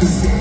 Cause